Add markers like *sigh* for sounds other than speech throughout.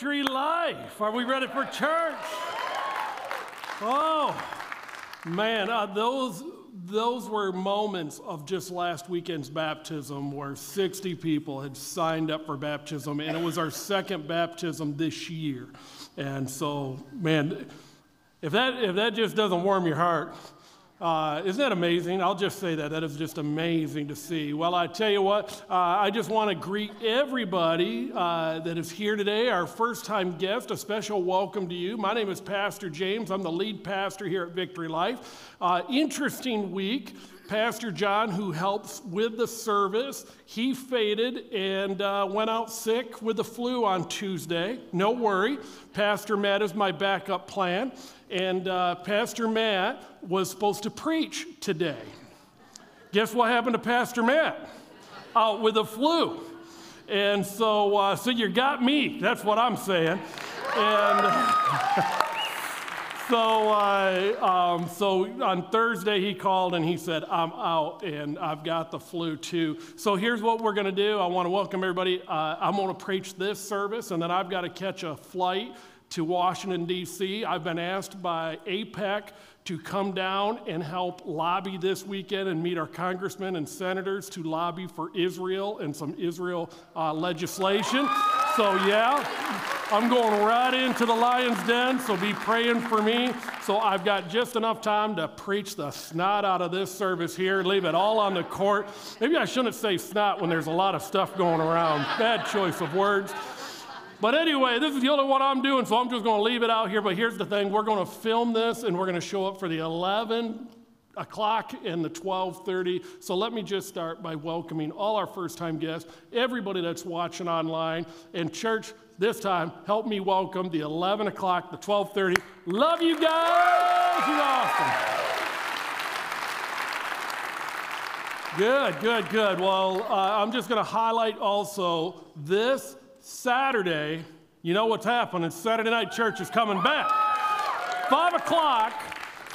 Victory Life. Are we ready for church? Oh, man, uh, those, those were moments of just last weekend's baptism where 60 people had signed up for baptism, and it was our second baptism this year. And so, man, if that, if that just doesn't warm your heart, uh, isn't that amazing? I'll just say that. That is just amazing to see. Well, I tell you what, uh, I just want to greet everybody uh, that is here today, our first time guest. A special welcome to you. My name is Pastor James. I'm the lead pastor here at Victory Life. Uh, interesting week. Pastor John, who helps with the service, he faded and uh, went out sick with the flu on Tuesday. No worry. Pastor Matt is my backup plan. And uh, Pastor Matt was supposed to preach today. Guess what happened to Pastor Matt? Out with the flu. And so, uh, so you got me. That's what I'm saying. And. so, uh, um, so on Thursday he called and he said, I'm out and I've got the flu too. So here's what we're going to do. I want to welcome everybody. Uh, I'm going to preach this service and then I've got to catch a flight to Washington, D.C. I've been asked by AIPAC to come down and help lobby this weekend and meet our congressmen and senators to lobby for Israel and some Israel uh, legislation. So, yeah, I'm going right into the lion's den, so be praying for me. So, I've got just enough time to preach the snot out of this service here, leave it all on the court. Maybe I shouldn't say snot when there's a lot of stuff going around. Bad choice of words. But anyway, this is the only one I'm doing, so I'm just going to leave it out here. But here's the thing we're going to film this and we're going to show up for the 11 o'clock and the 12:30. So let me just start by welcoming all our first-time guests, everybody that's watching online, and church. This time, help me welcome the 11 o'clock, the 12:30. Love you guys! You're awesome. Good, good, good. Well, uh, I'm just going to highlight also this Saturday, you know what's happening. Saturday night church is coming back. Five o'clock,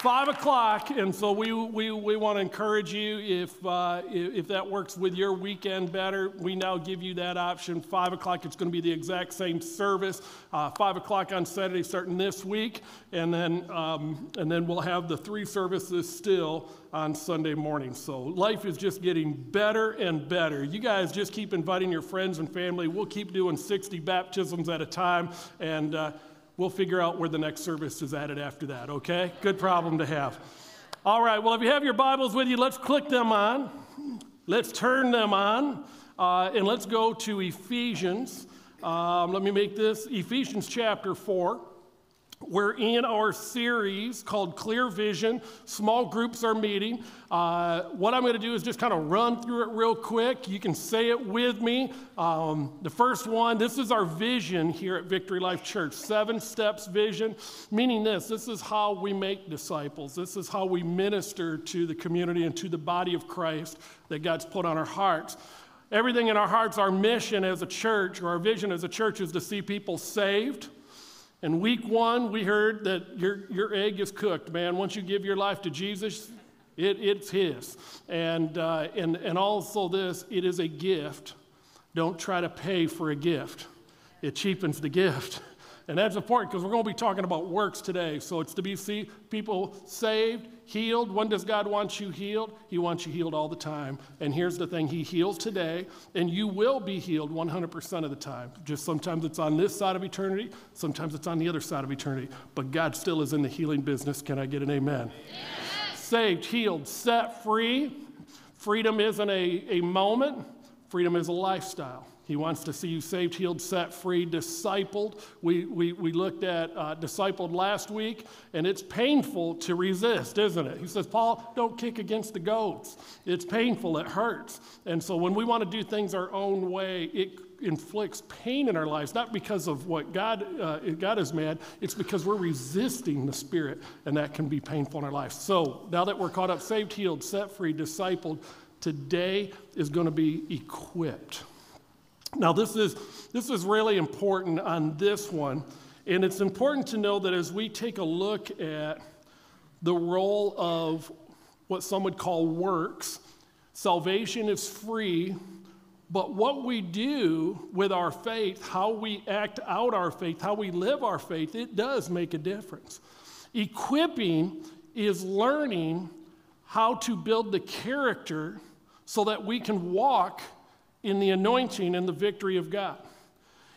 five o'clock, and so we, we, we want to encourage you if, uh, if that works with your weekend better, we now give you that option. Five o'clock, it's going to be the exact same service. Uh, five o'clock on Saturday, starting this week, and then, um, and then we'll have the three services still on Sunday morning. So life is just getting better and better. You guys just keep inviting your friends and family. We'll keep doing 60 baptisms at a time, and uh, we'll figure out where the next service is added after that, okay? Good problem to have. All right, well, if you have your Bibles with you, let's click them on. Let's turn them on, uh, and let's go to Ephesians. Um, let me make this Ephesians chapter 4. We're in our series called Clear Vision. Small groups are meeting. Uh, what I'm going to do is just kind of run through it real quick. You can say it with me. Um, the first one this is our vision here at Victory Life Church seven steps vision, meaning this this is how we make disciples, this is how we minister to the community and to the body of Christ that God's put on our hearts. Everything in our hearts, our mission as a church, or our vision as a church, is to see people saved in week one, we heard that your, your egg is cooked, man. Once you give your life to Jesus, it, it's His. And, uh, and, and also, this it is a gift. Don't try to pay for a gift, it cheapens the gift. And that's important because we're going to be talking about works today. So it's to be see people saved, healed. When does God want you healed? He wants you healed all the time. And here's the thing He heals today, and you will be healed 100% of the time. Just sometimes it's on this side of eternity, sometimes it's on the other side of eternity. But God still is in the healing business. Can I get an amen? Yes. Saved, healed, set free. Freedom isn't a, a moment, freedom is a lifestyle. He wants to see you saved, healed, set free, discipled. We, we, we looked at uh, discipled last week, and it's painful to resist, isn't it? He says, Paul, don't kick against the goats. It's painful, it hurts. And so when we want to do things our own way, it inflicts pain in our lives, not because of what God, uh, God is mad, it's because we're resisting the Spirit, and that can be painful in our lives. So now that we're caught up, saved, healed, set free, discipled, today is going to be equipped. Now, this is, this is really important on this one, and it's important to know that as we take a look at the role of what some would call works, salvation is free, But what we do with our faith, how we act out our faith, how we live our faith, it does make a difference. Equipping is learning how to build the character so that we can walk in the anointing and the victory of God.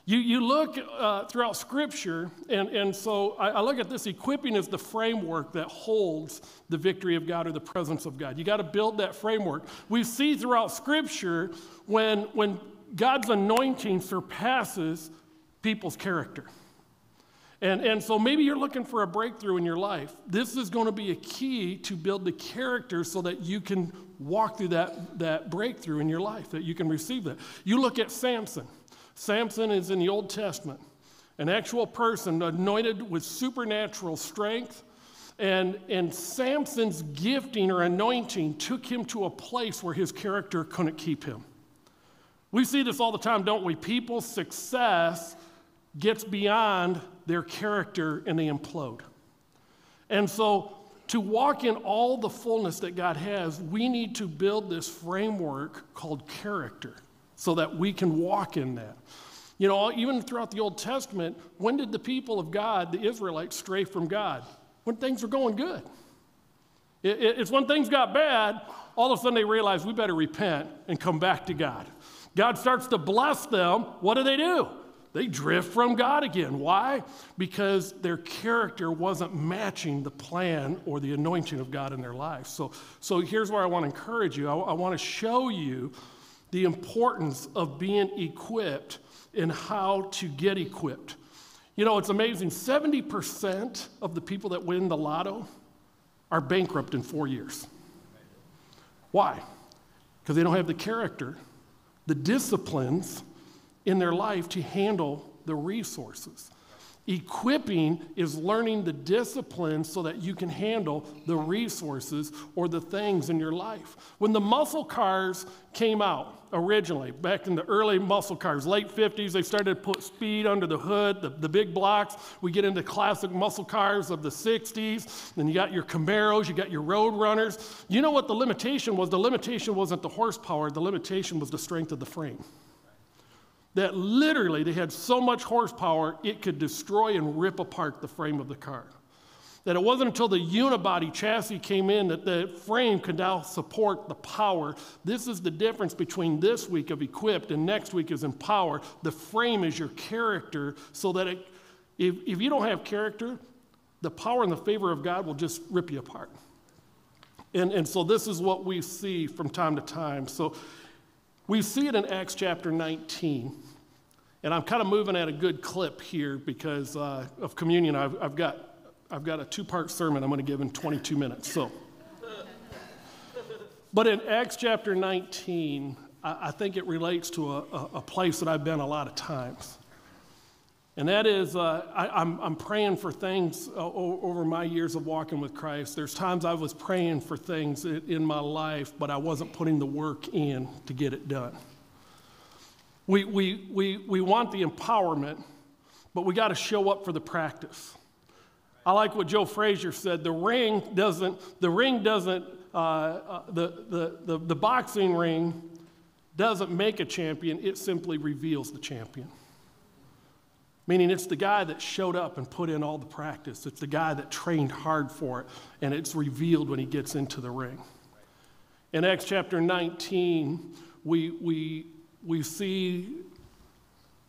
You, you look uh, throughout Scripture, and, and so I, I, look at this equipping as the framework that holds the victory of God or the presence of God. You got to build that framework. We see throughout Scripture when, when God's anointing surpasses people's character. And, and so maybe you're looking for a breakthrough in your life. This is going to be a key to build the character so that you can walk through that, that breakthrough in your life, that you can receive that. You look at Samson. Samson is in the Old Testament, an actual person anointed with supernatural strength. And, and Samson's gifting or anointing took him to a place where his character couldn't keep him. We see this all the time, don't we? People's success gets beyond their character and they implode. And so, to walk in all the fullness that God has, we need to build this framework called character so that we can walk in that. You know, even throughout the Old Testament, when did the people of God, the Israelites, stray from God? When things were going good. it's when things got bad, all of a sudden they realize we better repent and come back to God. God starts to bless them. What do they do? They drift from God again. Why? Because their character wasn't matching the plan or the anointing of God in their life. So, so here's where I want to encourage you. I, I want to show you the importance of being equipped and how to get equipped. You know, it's amazing. 70% of the people that win the lotto are bankrupt in four years. Why? Because they don't have the character, the disciplines in their life to handle the resources. Equipping is learning the discipline so that you can handle the resources or the things in your life. When the muscle cars came out originally, back in the early muscle cars, late 50s, they started to put speed under the hood, the, the big blocks. We get into classic muscle cars of the 60s. Then you got your Camaros, you got your Road Runners. You know what the limitation was? The limitation wasn't the horsepower, the limitation was the strength of the frame that literally they had so much horsepower it could destroy and rip apart the frame of the car. That it wasn't until the unibody chassis came in that the frame could now support the power. This is the difference between this week of equipped and next week is empowered. The frame is your character, so that it, if, if you don't have character, the power and the favor of God will just rip you apart. And, and so this is what we see from time to time. So we see it in Acts chapter 19. And I'm kind of moving at a good clip here because uh, of communion. I've, I've, got, I've got a two part sermon I'm going to give in 22 minutes. So. But in Acts chapter 19, I, I think it relates to a, a, a place that I've been a lot of times. And that is, uh, I, am praying for things uh, over my years of walking with Christ. There's times I was praying for things in my life, but I wasn't putting the work in to get it done. We, we, we, we want the empowerment, but we got to show up for the practice. I like what Joe Frazier said. The ring doesn't, the ring doesn't, uh, uh, the, the, the, the boxing ring doesn't make a champion, it simply reveals the champion. Meaning, it's the guy that showed up and put in all the practice. It's the guy that trained hard for it, and it's revealed when he gets into the ring. In Acts chapter 19, we, we, we see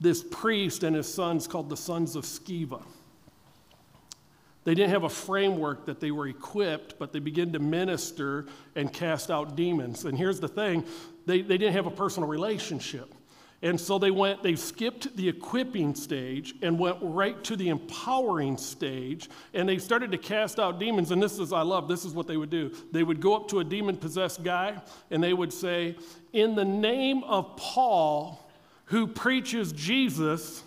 this priest and his sons called the sons of Sceva. They didn't have a framework that they were equipped, but they began to minister and cast out demons. And here's the thing they, they didn't have a personal relationship. And so they went, they skipped the equipping stage and went right to the empowering stage. And they started to cast out demons. And this is, I love, this is what they would do. They would go up to a demon possessed guy and they would say, In the name of Paul, who preaches Jesus,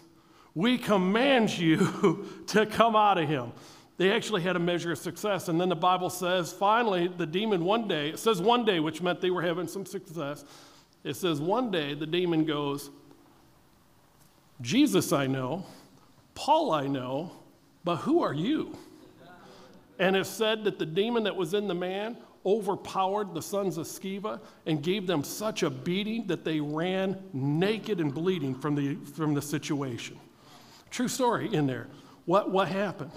we command you *laughs* to come out of him. They actually had a measure of success. And then the Bible says, finally, the demon one day, it says one day, which meant they were having some success. It says, one day the demon goes, Jesus I know, Paul I know, but who are you? And it said that the demon that was in the man overpowered the sons of Sceva and gave them such a beating that they ran naked and bleeding from the, from the situation. True story in there. What, what happened?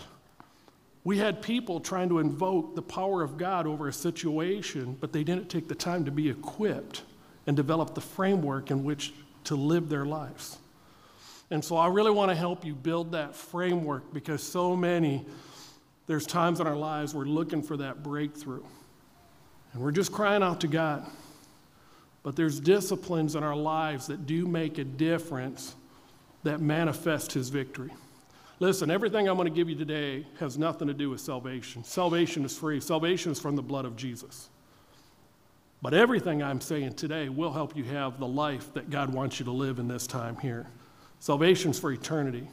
We had people trying to invoke the power of God over a situation, but they didn't take the time to be equipped and develop the framework in which to live their lives. And so I really want to help you build that framework because so many, there's times in our lives we're looking for that breakthrough. And we're just crying out to God. But there's disciplines in our lives that do make a difference that manifest His victory. Listen, everything I'm going to give you today has nothing to do with salvation. Salvation is free, salvation is from the blood of Jesus. But everything I'm saying today will help you have the life that God wants you to live in this time here. Salvation's for eternity,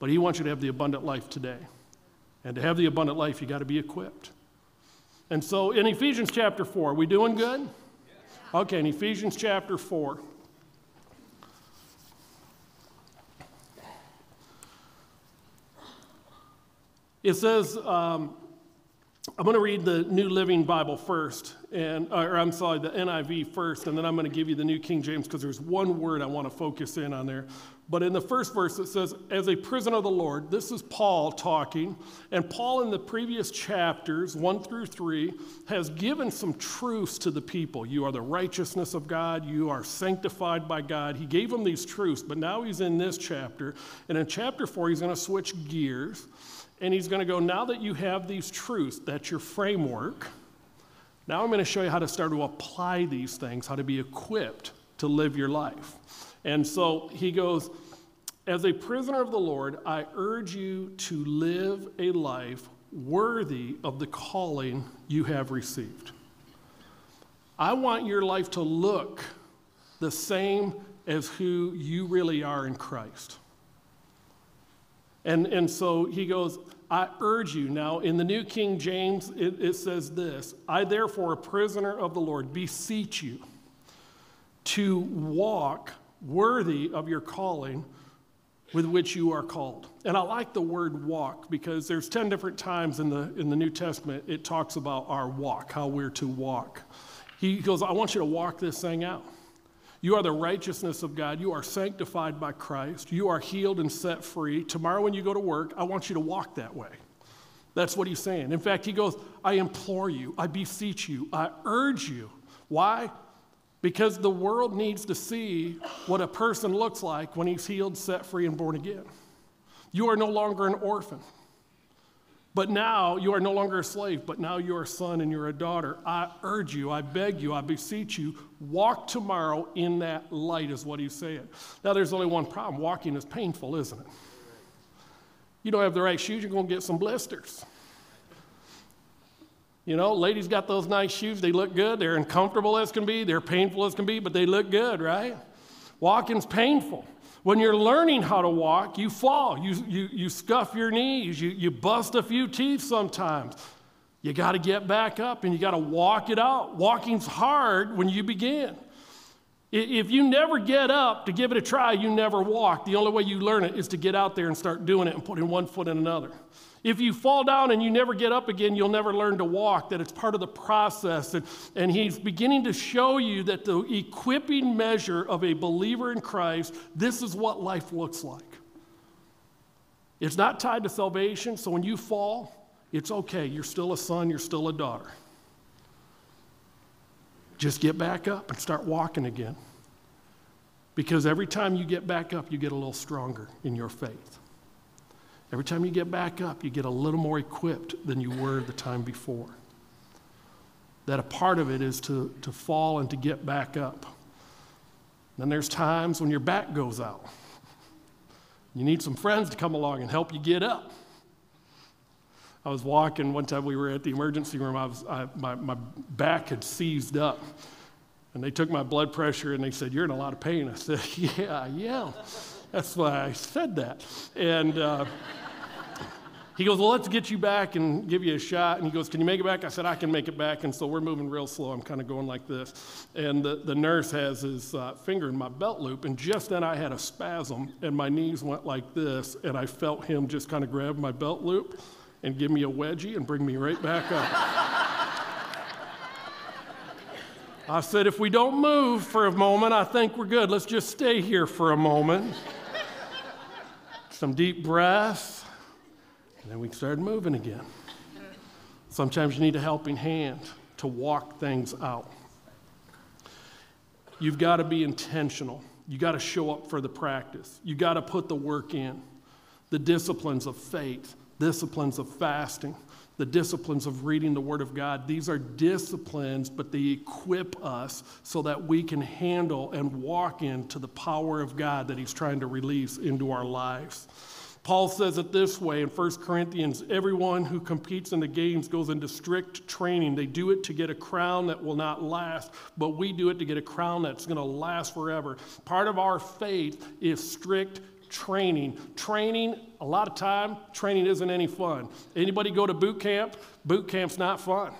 but He wants you to have the abundant life today. And to have the abundant life, you got to be equipped. And so in Ephesians chapter 4, are we doing good? Okay, in Ephesians chapter 4. It says, um, I'm going to read the New Living Bible first, and or I'm sorry, the NIV first, and then I'm going to give you the New King James because there's one word I want to focus in on there. But in the first verse, it says, As a prisoner of the Lord, this is Paul talking. And Paul, in the previous chapters, one through three, has given some truths to the people. You are the righteousness of God, you are sanctified by God. He gave them these truths, but now he's in this chapter. And in chapter four, he's going to switch gears. And he's going to go, Now that you have these truths, that's your framework. Now I'm going to show you how to start to apply these things, how to be equipped to live your life. And so he goes, As a prisoner of the Lord, I urge you to live a life worthy of the calling you have received. I want your life to look the same as who you really are in Christ. And, and so he goes, I urge you. Now, in the New King James, it, it says this I, therefore, a prisoner of the Lord, beseech you to walk worthy of your calling with which you are called. And I like the word walk because there's 10 different times in the, in the New Testament it talks about our walk, how we're to walk. He goes, I want you to walk this thing out. You are the righteousness of God. You are sanctified by Christ. You are healed and set free. Tomorrow, when you go to work, I want you to walk that way. That's what he's saying. In fact, he goes, I implore you, I beseech you, I urge you. Why? Because the world needs to see what a person looks like when he's healed, set free, and born again. You are no longer an orphan. But now you are no longer a slave, but now you're a son and you're a daughter. I urge you, I beg you, I beseech you, walk tomorrow in that light, is what he's saying. Now, there's only one problem walking is painful, isn't it? You don't have the right shoes, you're going to get some blisters. You know, ladies got those nice shoes. They look good. They're uncomfortable as can be. They're painful as can be, but they look good, right? Walking's painful. When you're learning how to walk, you fall. You, you, you scuff your knees. You, you bust a few teeth sometimes. You got to get back up and you got to walk it out. Walking's hard when you begin. If you never get up to give it a try, you never walk. The only way you learn it is to get out there and start doing it and putting one foot in another. If you fall down and you never get up again, you'll never learn to walk, that it's part of the process. And, and he's beginning to show you that the equipping measure of a believer in Christ, this is what life looks like. It's not tied to salvation, so when you fall, it's okay. You're still a son, you're still a daughter. Just get back up and start walking again. Because every time you get back up, you get a little stronger in your faith. Every time you get back up, you get a little more equipped than you were the time before. That a part of it is to, to fall and to get back up. Then there's times when your back goes out. You need some friends to come along and help you get up. I was walking one time, we were at the emergency room. I was, I, my, my back had seized up. And they took my blood pressure and they said, You're in a lot of pain. I said, *laughs* Yeah, am. That's why I said that. And uh, he goes, Well, let's get you back and give you a shot. And he goes, Can you make it back? I said, I can make it back. And so we're moving real slow. I'm kind of going like this. And the, the nurse has his uh, finger in my belt loop. And just then I had a spasm and my knees went like this. And I felt him just kind of grab my belt loop and give me a wedgie and bring me right back up. I said, if we don't move for a moment, I think we're good. Let's just stay here for a moment. Some deep breaths, and then we started moving again. Sometimes you need a helping hand to walk things out. You've got to be intentional. You got to show up for the practice. You got to put the work in. The disciplines of faith, disciplines of fasting, the disciplines of reading the Word of God. These are disciplines, but they equip us so that we can handle and walk into the power of God that He's trying to release into our lives. Paul says it this way in 1 Corinthians everyone who competes in the games goes into strict training. They do it to get a crown that will not last, but we do it to get a crown that's going to last forever. Part of our faith is strict training. Training, a lot of time, training isn't any fun. Anybody go to boot camp? Boot camp's not fun.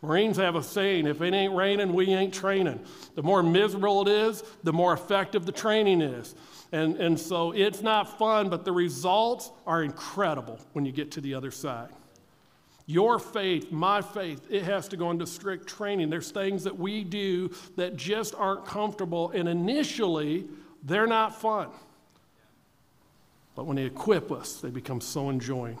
Marines have a saying if it ain't raining, we ain't training. The more miserable it is, the more effective the training is. And, and so it's not fun, but the results are incredible when you get to the other side. Your faith, my faith, it has to go into strict training. There's things that we do that just aren't comfortable, and initially, they're not fun. But when they equip us, they become so enjoying.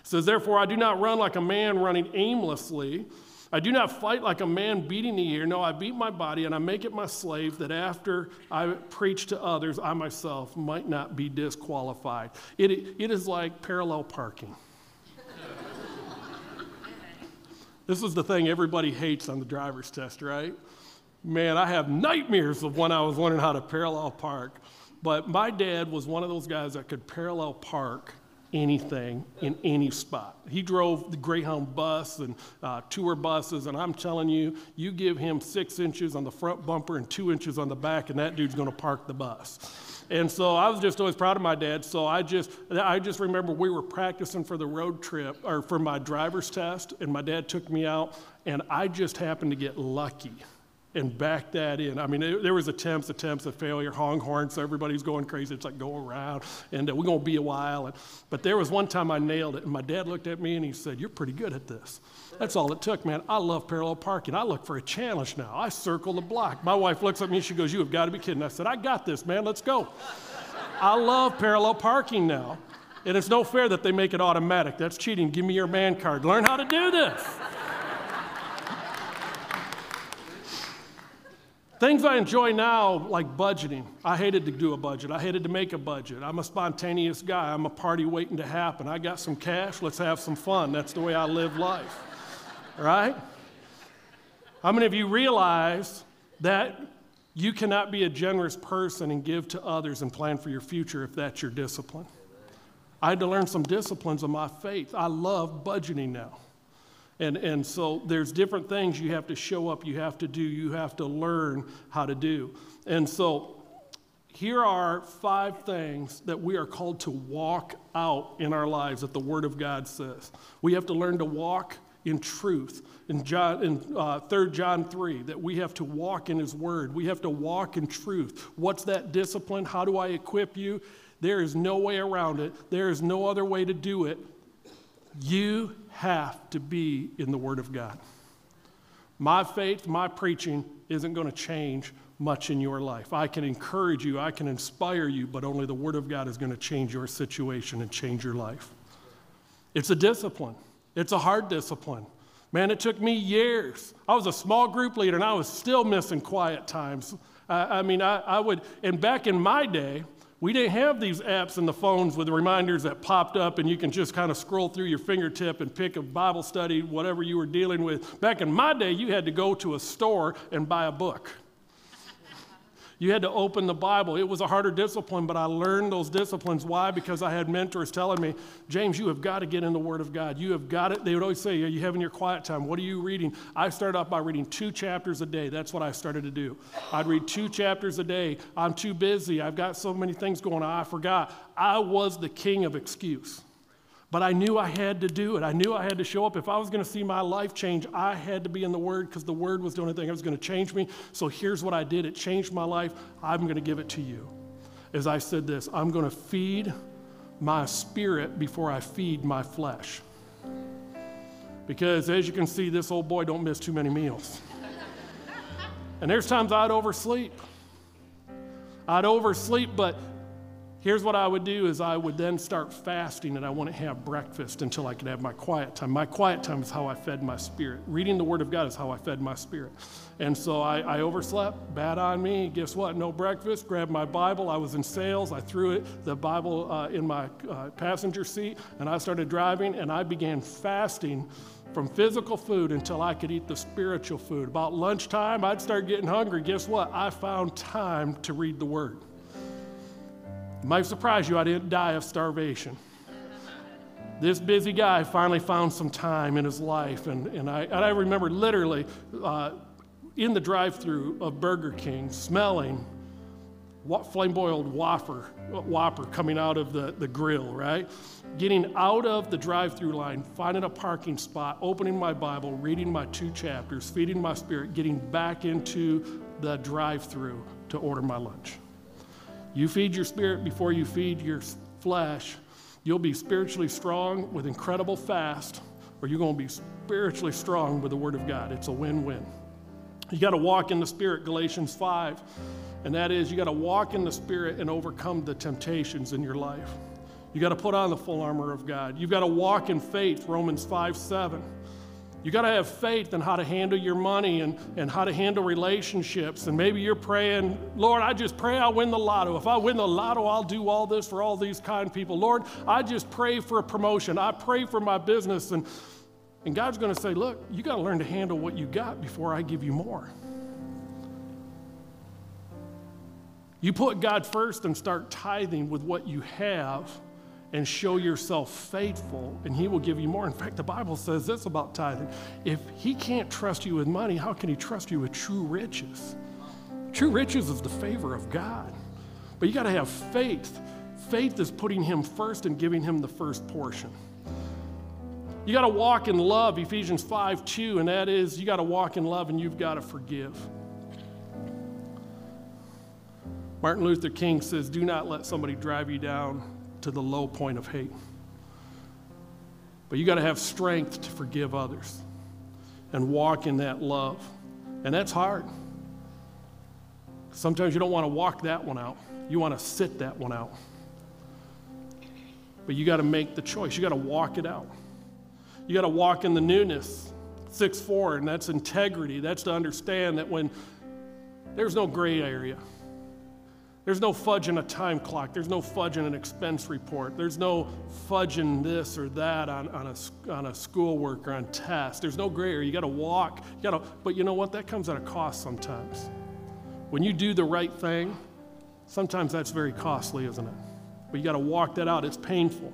It says, Therefore, I do not run like a man running aimlessly. I do not fight like a man beating the air. No, I beat my body and I make it my slave that after I preach to others, I myself might not be disqualified. It, it is like parallel parking. *laughs* this is the thing everybody hates on the driver's test, right? Man, I have nightmares of when I was learning how to parallel park. But my dad was one of those guys that could parallel park anything in any spot. He drove the Greyhound bus and uh, tour buses, and I'm telling you, you give him six inches on the front bumper and two inches on the back, and that dude's going to park the bus. And so I was just always proud of my dad. So I just, I just remember we were practicing for the road trip or for my driver's test, and my dad took me out, and I just happened to get lucky and back that in. I mean, there was attempts, attempts of failure, honk horns, so everybody's going crazy. It's like go around, and uh, we're going to be a while. And, but there was one time I nailed it, and my dad looked at me and he said, "You're pretty good at this." That's all it took, man. I love parallel parking. I look for a challenge now. I circle the block. My wife looks at me, and she goes, "You have got to be kidding." I said, "I got this, man. Let's go." I love parallel parking now. And it's no fair that they make it automatic. That's cheating. Give me your man card. Learn how to do this. Things I enjoy now, like budgeting. I hated to do a budget. I hated to make a budget. I'm a spontaneous guy. I'm a party waiting to happen. I got some cash. Let's have some fun. That's the way I live life. Right? How many of you realize that you cannot be a generous person and give to others and plan for your future if that's your discipline? I had to learn some disciplines of my faith. I love budgeting now. And, and so there's different things you have to show up, you have to do, you have to learn how to do. And so here are five things that we are called to walk out in our lives that the Word of God says. We have to learn to walk in truth. In, John, in uh, 3 John 3, that we have to walk in His Word. We have to walk in truth. What's that discipline? How do I equip you? There is no way around it. There is no other way to do it. You have to be in the Word of God. My faith, my preaching isn't going to change much in your life. I can encourage you, I can inspire you, but only the Word of God is going to change your situation and change your life. It's a discipline, it's a hard discipline. Man, it took me years. I was a small group leader and I was still missing quiet times. I, I mean, I, I would, and back in my day, we didn't have these apps in the phones with reminders that popped up and you can just kind of scroll through your fingertip and pick a Bible study, whatever you were dealing with. Back in my day, you had to go to a store and buy a book. You had to open the Bible. It was a harder discipline, but I learned those disciplines. Why? Because I had mentors telling me, James, you have got to get in the Word of God. You have got it. They would always say, Are you having your quiet time? What are you reading? I started off by reading two chapters a day. That's what I started to do. I'd read two chapters a day. I'm too busy. I've got so many things going on. I forgot. I was the king of excuse. But I knew I had to do it. I knew I had to show up. If I was going to see my life change, I had to be in the Word because the Word was the only thing that was going to change me. So here's what I did it changed my life. I'm going to give it to you. As I said this, I'm going to feed my spirit before I feed my flesh. Because as you can see, this old boy don't miss too many meals. And there's times I'd oversleep. I'd oversleep, but here's what I would do is I would then start fasting and I wouldn't have breakfast until I could have my quiet time. My quiet time is how I fed my spirit. Reading the Word of God is how I fed my spirit. And so I, I overslept, bad on me. Guess what? No breakfast. Grabbed my Bible. I was in sales. I threw it, the Bible uh, in my uh, passenger seat and I started driving and I began fasting from physical food until I could eat the spiritual food. About lunchtime, I'd start getting hungry. Guess what? I found time to read the Word. Might surprise you, I didn't die of starvation. This busy guy finally found some time in his life, and, and, I, and I remember literally uh, in the drive through of Burger King smelling what flame boiled whopper, whopper coming out of the, the grill, right? Getting out of the drive through line, finding a parking spot, opening my Bible, reading my two chapters, feeding my spirit, getting back into the drive through to order my lunch. You feed your spirit before you feed your flesh, you'll be spiritually strong with incredible fast, or you're going to be spiritually strong with the Word of God. It's a win win. You got to walk in the Spirit, Galatians 5. And that is, you got to walk in the Spirit and overcome the temptations in your life. You got to put on the full armor of God. You've got to walk in faith, Romans 5 7. You got to have faith in how to handle your money and, and how to handle relationships. And maybe you're praying, Lord, I just pray I win the lotto. If I win the lotto, I'll do all this for all these kind people. Lord, I just pray for a promotion. I pray for my business. And, and God's going to say, Look, you got to learn to handle what you got before I give you more. You put God first and start tithing with what you have and show yourself faithful, and He will give you more. In fact, the Bible says this about tithing if He can't trust you with money, how can He trust you with true riches? True riches is the favor of God. But you got to have faith. Faith is putting Him first and giving Him the first portion. You got to walk in love, Ephesians 5 2, and that is you got to walk in love and you've got to forgive. Martin Luther King says, Do not let somebody drive you down to the low point of hate. But you got to have strength to forgive others and walk in that love. And that's hard. Sometimes you don't want to walk that one out, you want to sit that one out. But you got to make the choice, you got to walk it out. You got to walk in the newness. 6 4, and that's integrity. That's to understand that when there's no gray area, there's no fudging a time clock. There's no fudging an expense report. There's no fudging this or that on, on, a, on a schoolwork or on tests. There's no gray area. You got to walk. You gotta, but you know what? That comes at a cost sometimes. When you do the right thing, sometimes that's very costly, isn't it? But you got to walk that out. It's painful.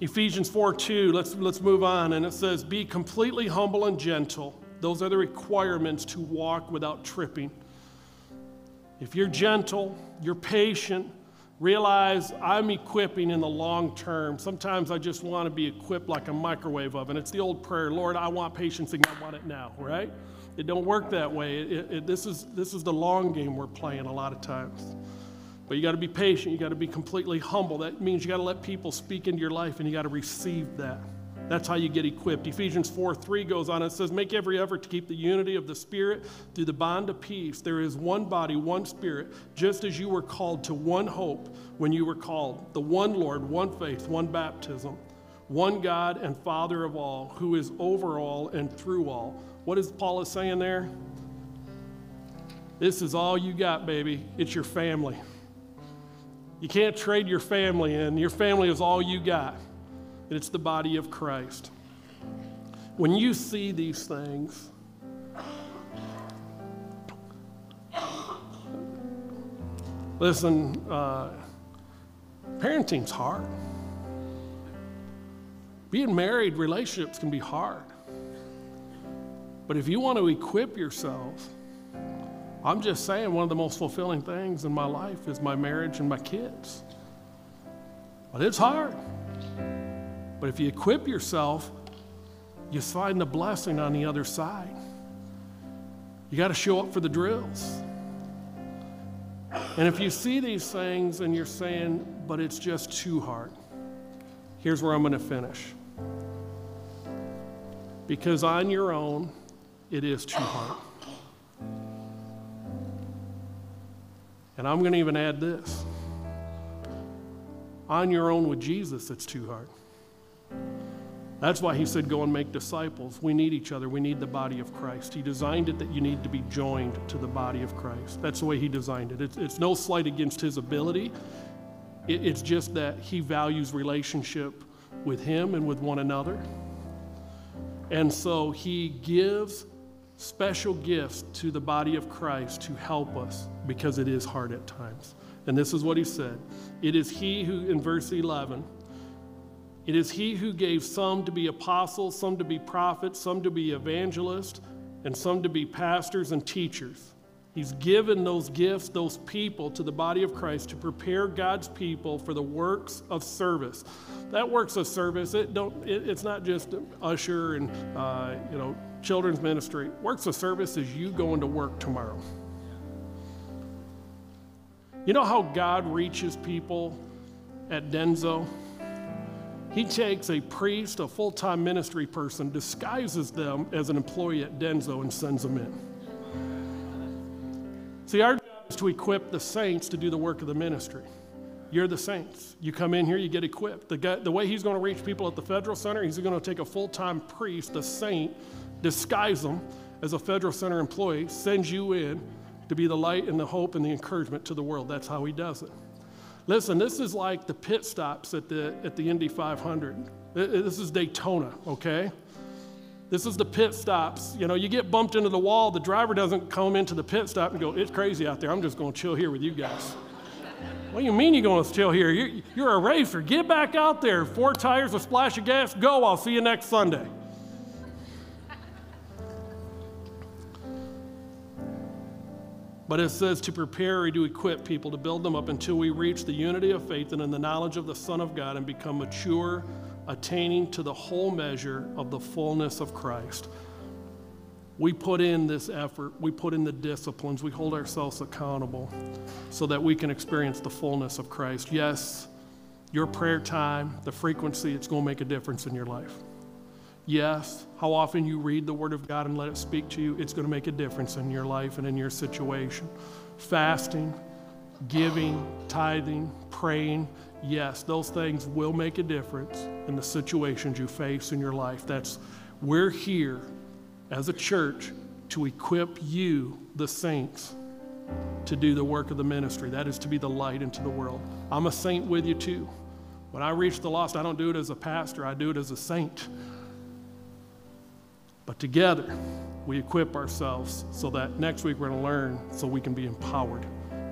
Ephesians 4 2, let's, let's move on. And it says, Be completely humble and gentle. Those are the requirements to walk without tripping. If you're gentle, you're patient, realize I'm equipping in the long term. Sometimes I just want to be equipped like a microwave oven. It's the old prayer, Lord, I want patience and I want it now, right? It don't work that way. It, it, this, is, this is the long game we're playing a lot of times. But you got to be patient. You got to be completely humble. That means you got to let people speak into your life and you got to receive that. That's how you get equipped. Ephesians 4 3 goes on and says, Make every effort to keep the unity of the Spirit through the bond of peace. There is one body, one Spirit, just as you were called to one hope when you were called, the one Lord, one faith, one baptism, one God and Father of all, who is over all and through all. What is Paul saying there? This is all you got, baby. It's your family. You can't trade your family in. Your family is all you got and it's the body of Christ. When you see these things, listen, uh, parenting's hard. Being married, relationships can be hard. But if you want to equip yourself, I'm just saying one of the most fulfilling things in my life is my marriage and my kids. But it's hard. But if you equip yourself, you find the blessing on the other side. You got to show up for the drills. And if you see these things and you're saying, but it's just too hard, here's where I'm going to finish. Because on your own, it is too hard. And I'm going to even add this on your own with Jesus, it's too hard. That's why he said, Go and make disciples. We need each other. We need the body of Christ. He designed it that you need to be joined to the body of Christ. That's the way he designed it. It's, it's no slight against his ability, it, it's just that he values relationship with him and with one another. And so he gives special gifts to the body of Christ to help us because it is hard at times. And this is what he said It is he who, in verse 11, it is he who gave some to be apostles, some to be prophets, some to be evangelists, and some to be pastors and teachers. He's given those gifts, those people to the body of Christ to prepare God's people for the works of service. That works of service, it don't, it, it's not just usher and uh, you know children's ministry. Works of service is you going to work tomorrow. You know how God reaches people at Denso? He takes a priest, a full time ministry person, disguises them as an employee at Denso, and sends them in. See, our job is to equip the saints to do the work of the ministry. You're the saints. You come in here, you get equipped. The, guy, the way he's going to reach people at the federal center, he's going to take a full time priest, a saint, disguise them as a federal center employee, send you in to be the light and the hope and the encouragement to the world. That's how he does it. Listen, this is like the pit stops at the, at the Indy 500. This is Daytona, okay? This is the pit stops. You know, you get bumped into the wall, the driver doesn't come into the pit stop and go, It's crazy out there. I'm just going to chill here with you guys. what do you mean you're going to chill here? You're, you're a racer. Get back out there. Four tires, a splash of gas, go. I'll see you next Sunday. But it says to prepare or to equip people, to build them up until we reach the unity of faith and in the knowledge of the Son of God and become mature, attaining to the whole measure of the fullness of Christ. We put in this effort, we put in the disciplines, we hold ourselves accountable so that we can experience the fullness of Christ. Yes, your prayer time, the frequency, it's going to make a difference in your life. Yes, how often you read the Word of God and let it speak to you, it's going to make a difference in your life and in your situation. Fasting, giving, tithing, praying, yes, those things will make a difference in the situations you face in your life. That's we're here as a church to equip you, the saints, to do the work of the ministry. That is to be the light into the world. I'm a saint with you too. When I reach the lost, I don't do it as a pastor, I do it as a saint. But together, we equip ourselves so that next week we're going to learn so we can be empowered,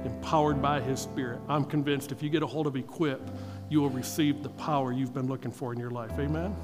empowered by His Spirit. I'm convinced if you get a hold of equip, you will receive the power you've been looking for in your life. Amen?